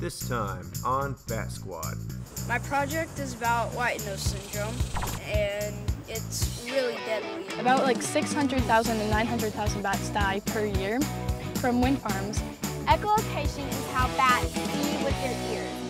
This time on Bat Squad. My project is about white nose syndrome, and it's really deadly. About like 600,000 to 900,000 bats die per year from wind farms. Echolocation is how bats see with their ears.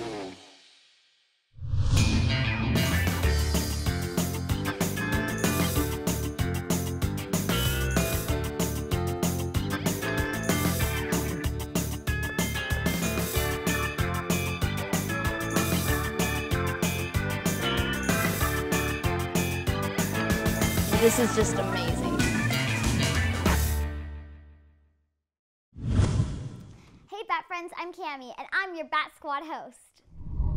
This is just amazing. Hey Bat friends, I'm Cami and I'm your Bat Squad host.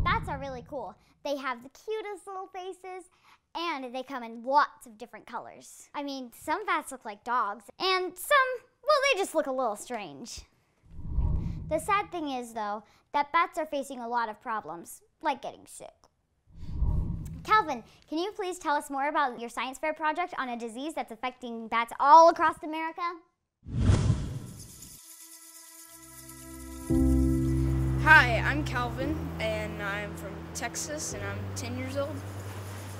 Bats are really cool. They have the cutest little faces and they come in lots of different colors. I mean, some bats look like dogs and some, well, they just look a little strange. The sad thing is though, that bats are facing a lot of problems, like getting sick. Calvin, can you please tell us more about your science fair project on a disease that's affecting bats all across America? Hi, I'm Calvin, and I'm from Texas, and I'm 10 years old.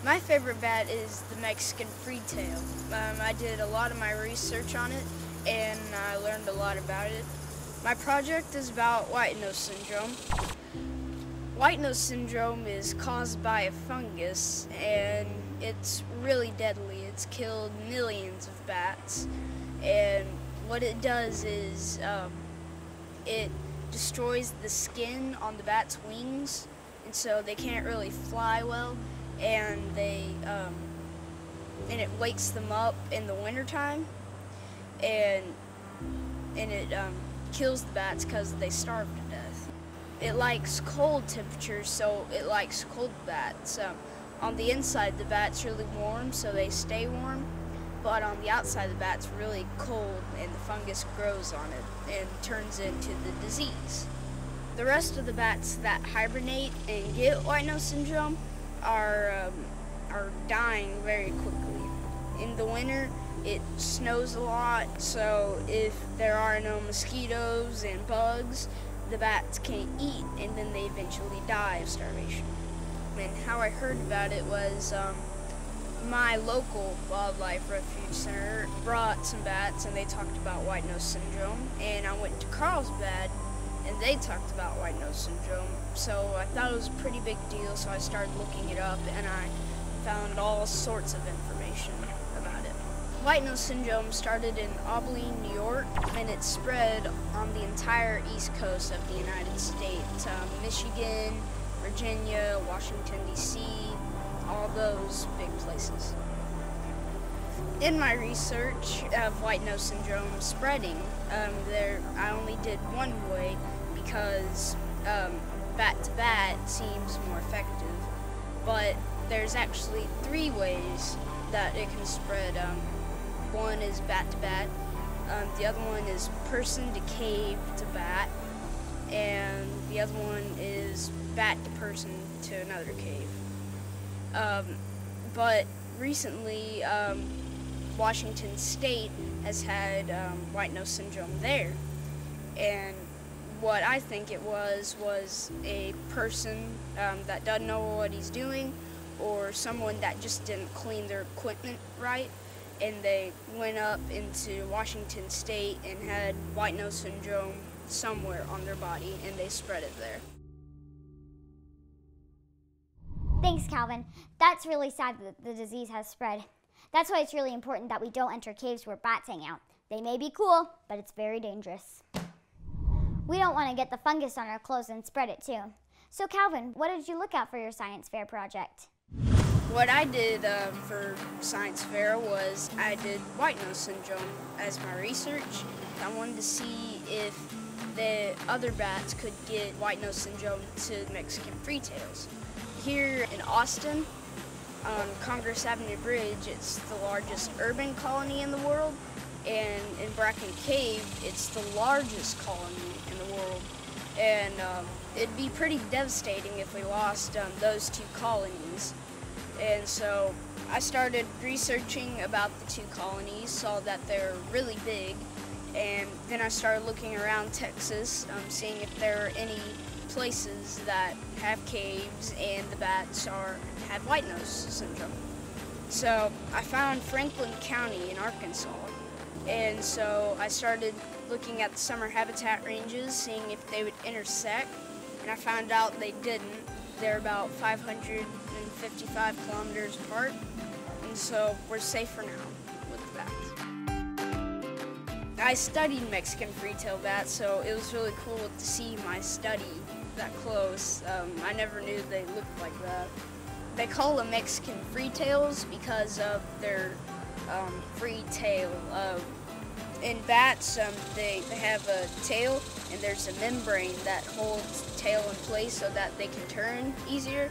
My favorite bat is the Mexican freetail. Um, I did a lot of my research on it, and I learned a lot about it. My project is about white nose syndrome. White nose syndrome is caused by a fungus and it's really deadly. It's killed millions of bats. And what it does is um, it destroys the skin on the bat's wings and so they can't really fly well and they um, and it wakes them up in the wintertime and and it um, kills the bats because they starve to death it likes cold temperatures, so it likes cold bats. Um, on the inside, the bat's really warm, so they stay warm. But on the outside, the bat's really cold, and the fungus grows on it and turns into the disease. The rest of the bats that hibernate and get white nose syndrome are um, are dying very quickly. In the winter, it snows a lot, so if there are no mosquitoes and bugs, the bats can't eat and then they eventually die of starvation. And how I heard about it was um, my local wildlife refuge center brought some bats and they talked about white nose syndrome. And I went to Carlsbad and they talked about white nose syndrome. So I thought it was a pretty big deal, so I started looking it up and I found all sorts of information about it. White nose syndrome started in Albany, New York, spread on the entire east coast of the United States. Um, Michigan, Virginia, Washington, D.C., all those big places. In my research of white nose syndrome spreading, um, there I only did one way because um, bat to bat seems more effective, but there's actually three ways that it can spread. Um, one is bat to bat, the other one is person to cave to bat, and the other one is bat to person to another cave. Um, but recently, um, Washington State has had um, white nose syndrome there, and what I think it was was a person um, that doesn't know what he's doing, or someone that just didn't clean their equipment right and they went up into Washington State and had white nose syndrome somewhere on their body and they spread it there. Thanks, Calvin. That's really sad that the disease has spread. That's why it's really important that we don't enter caves where bats hang out. They may be cool, but it's very dangerous. We don't want to get the fungus on our clothes and spread it too. So Calvin, what did you look at for your science fair project? What I did uh, for science fair was I did white nose syndrome as my research. I wanted to see if the other bats could get white nose syndrome to Mexican freetails. Here in Austin, on Congress Avenue Bridge, it's the largest urban colony in the world, and in Bracken Cave, it's the largest colony in the world. And um, it'd be pretty devastating if we lost um, those two colonies. And so I started researching about the two colonies, saw that they're really big, and then I started looking around Texas, um, seeing if there were any places that have caves and the bats are have white nose syndrome. So I found Franklin County in Arkansas, and so I started looking at the summer habitat ranges, seeing if they would intersect, and I found out they didn't. They're about 555 kilometers apart, and so we're safer now with the bats. I studied Mexican free-tailed bats, so it was really cool to see my study that close. Um, I never knew they looked like that. They call them Mexican free-tails because of their um, free tail. Uh, in bats, um, they, have a tail and there's a membrane that holds tail in place so that they can turn easier.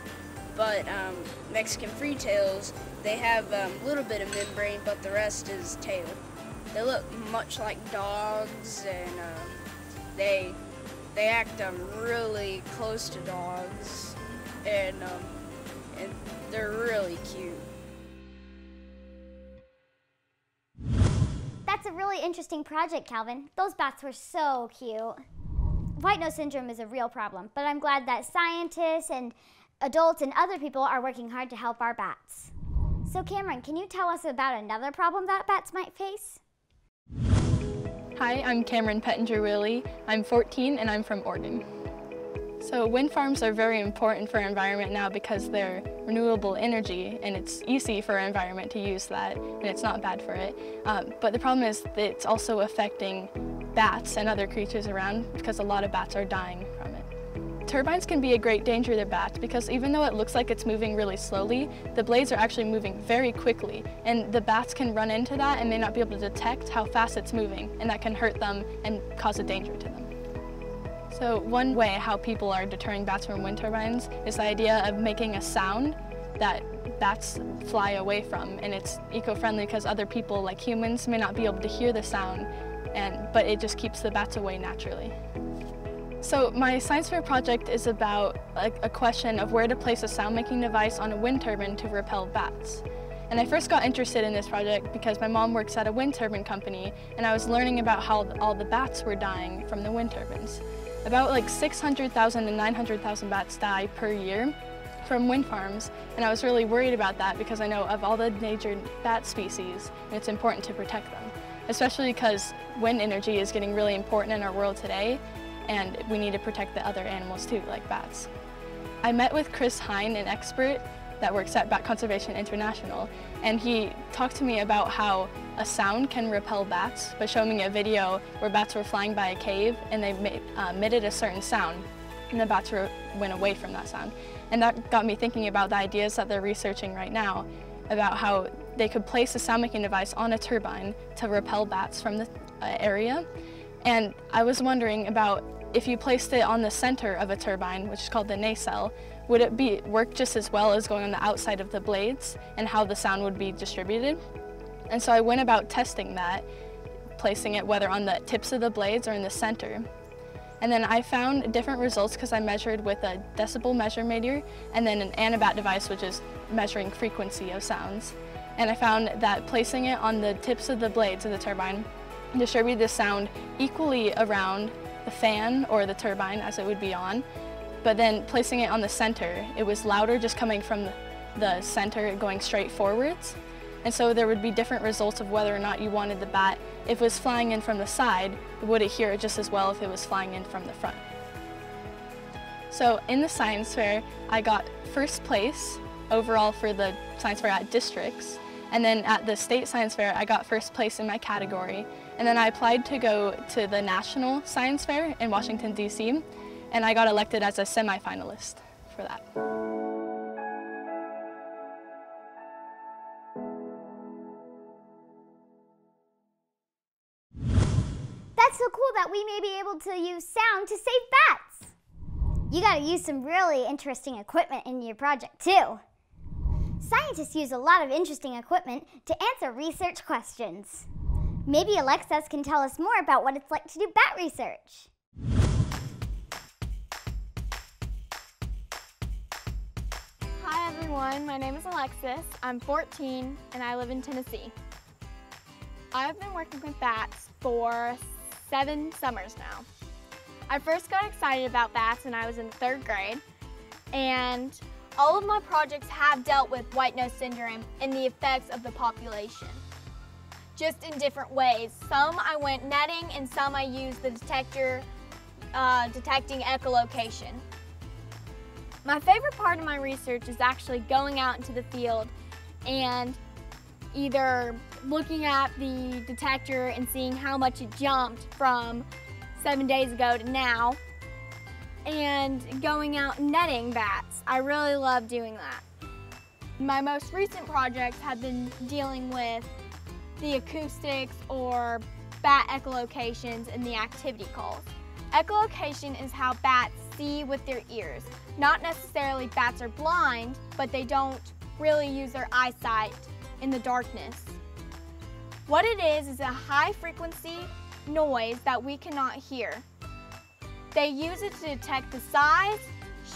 But um, Mexican free tails, they have a um, little bit of membrane, but the rest is tail. They look much like dogs, and um, they they act um, really close to dogs, and um, and they're really cute. That's a really interesting project, Calvin. Those bats were so cute. White nose syndrome is a real problem, but I'm glad that scientists and adults and other people are working hard to help our bats. So Cameron, can you tell us about another problem that bats might face? Hi, I'm Cameron Pettinger Willie. I'm 14 and I'm from Oregon. So wind farms are very important for our environment now because they're renewable energy and it's easy for our environment to use that and it's not bad for it. Um, but the problem is that it's also affecting bats and other creatures around because a lot of bats are dying from it. Turbines can be a great danger to bats because even though it looks like it's moving really slowly, the blades are actually moving very quickly and the bats can run into that and may not be able to detect how fast it's moving and that can hurt them and cause a danger to them. So one way how people are deterring bats from wind turbines is the idea of making a sound that bats fly away from and it's eco-friendly because other people like humans may not be able to hear the sound and but it just keeps the bats away naturally. So my science fair project is about a, a question of where to place a sound making device on a wind turbine to repel bats. And I first got interested in this project because my mom works at a wind turbine company and I was learning about how all the bats were dying from the wind turbines. About like 600,000 to 900,000 bats die per year from wind farms, and I was really worried about that because I know of all the endangered bat species, and it's important to protect them, especially because wind energy is getting really important in our world today, and we need to protect the other animals too, like bats. I met with Cris Hein, an expert that works at Bat Conservation International, and he talked to me about how a sound can repel bats by showing me a video where bats were flying by a cave and they uh, emitted a certain sound, and the bats went away from that sound. And that got me thinking about the ideas that they're researching right now about how they could place a sound-making device on a turbine to repel bats from the uh, area. And I was wondering about if you placed it on the center of a turbine, which is called the nacelle, would it be work just as well as going on the outside of the blades and how the sound would be distributed? And so I went about testing that, placing it whether on the tips of the blades or in the center. And then I found different results because I measured with a decibel measure meter and then an Anabat device, which is measuring frequency of sounds. And I found that placing it on the tips of the blades of the turbine distributed the sound equally around the fan or the turbine as it would be on, but then placing it on the center, it was louder just coming from the center going straight forwards. And so there would be different results of whether or not you wanted the bat. If it was flying in from the side, would it hear it just as well if it was flying in from the front? So in the science fair, I got first place overall for the science fair at districts. And then at the state science fair, I got first place in my category. And then I applied to go to the national science fair in Washington, D.C and I got elected as a semifinalist for that. That's so cool that we may be able to use sound to save bats. You gotta use some really interesting equipment in your project too. Scientists use a lot of interesting equipment to answer research questions. Maybe Alexis can tell us more about what it's like to do bat research. Everyone, my name is Alexis. I'm 14 and I live in Tennessee. I've been working with bats for seven summers now. I first got excited about bats when I was in third grade, and all of my projects have dealt with white nose syndrome and the effects of the population, just in different ways. Some I went netting, and some I used the detector uh, detecting echolocation. My favorite part of my research is actually going out into the field and either looking at the detector and seeing how much it jumped from seven days ago to now, and going out netting bats. I really love doing that. My most recent projects have been dealing with the acoustics or bat echolocations and the activity calls. Echolocation is how bats see with their ears. Not necessarily bats are blind, but they don't really use their eyesight in the darkness. What it is is a high frequency noise that we cannot hear. They use it to detect the size,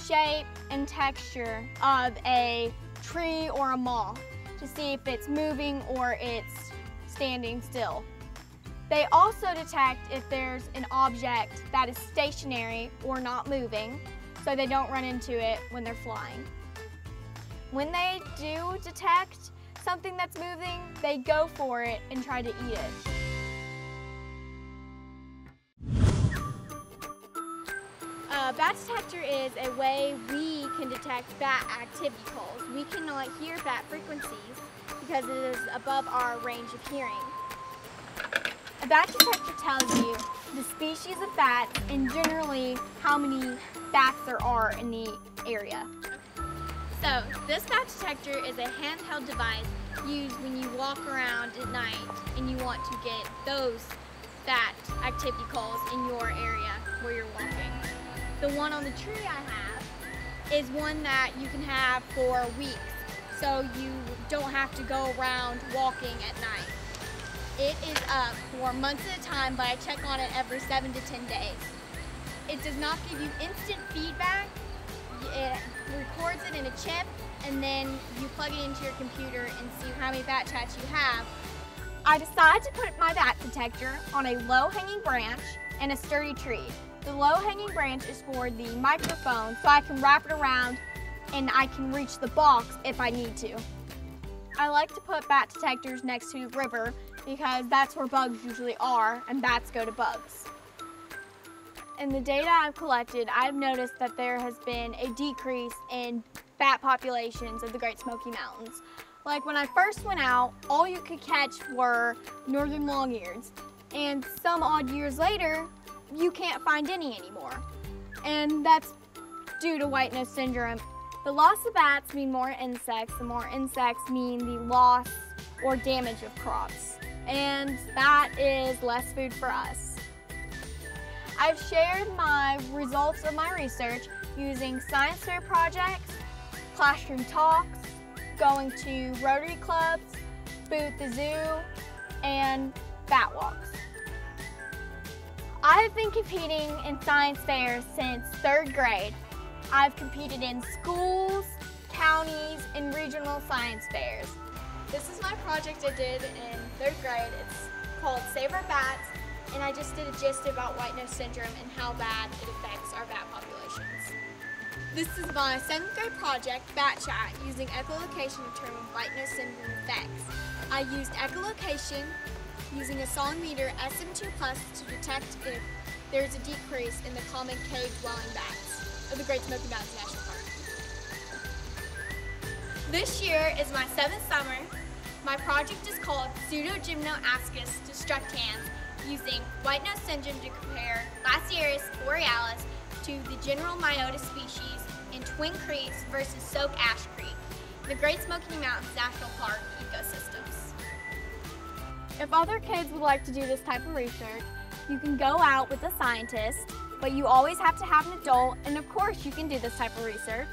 shape, and texture of a tree or a moth to see if it's moving or it's standing still. They also detect if there's an object that is stationary or not moving so they don't run into it when they're flying. When they do detect something that's moving, they go for it and try to eat it. A bat detector is a way we can detect bat activity calls. We cannot hear bat frequencies because it is above our range of hearing. Bat detector tells you the species of bats and generally how many bats there are in the area. So this bat detector is a handheld device used when you walk around at night and you want to get those bat activity calls in your area where you're walking. The one on the tree I have is one that you can have for weeks so you don't have to go around walking at night. It is up for months at a time, but I check on it every seven to 10 days. It does not give you instant feedback. It records it in a chip, and then you plug it into your computer and see how many bat chats you have. I decided to put my bat detector on a low-hanging branch and a sturdy tree. The low-hanging branch is for the microphone, so I can wrap it around and I can reach the box if I need to. I like to put bat detectors next to the river because that's where bugs usually are and bats go to bugs. In the data I've collected, I've noticed that there has been a decrease in bat populations of the Great Smoky Mountains. Like when I first went out, all you could catch were northern long-eared. And some odd years later, you can't find any anymore. And that's due to white nose syndrome the loss of bats mean more insects. The more insects mean the loss or damage of crops. And that is less food for us. I've shared my results of my research using science fair projects, classroom talks, going to Rotary clubs, Boo at the Zoo, and bat walks. I've been competing in science fairs since third grade I've competed in schools, counties, and regional science fairs. This is my project I did in third grade. It's called Save Our Bats, and I just did a gist about white nose syndrome and how bad it affects our bat populations. This is my seventh grade project, Bat Chat, using echolocation to determine white nose syndrome effects. I used echolocation using a song meter SM2 Plus to detect if there's a decrease in the common cave-dwelling bats of the Great Smoky Mountains National Park. This year is my seventh summer. My project is called Pseudogymnoascus destructans using white nose syndrome to compare Lasiurus borealis to the general Myotis species in Twin Creeks versus Soak Ash Creek, the Great Smoky Mountains National Park ecosystems. If other kids would like to do this type of research, you can go out with a scientist but you always have to have an adult, and of course you can do this type of research.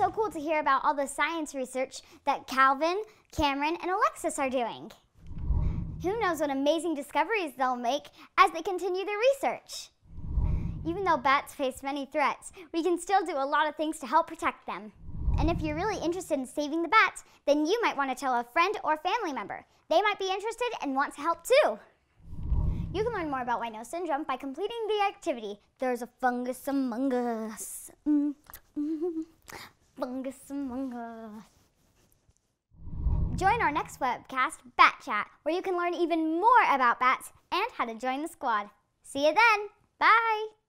So cool to hear about all the science research that Calvin, Cameron, and Alexis are doing. Who knows what amazing discoveries they'll make as they continue their research. Even though bats face many threats, we can still do a lot of things to help protect them. And if you're really interested in saving the bats, then you might want to tell a friend or family member. They might be interested and want to help too. You can learn more about nose syndrome by completing the activity. There's a fungus among us. Mm, Join our next webcast, Bat Chat, where you can learn even more about bats and how to join the squad. See you then. Bye.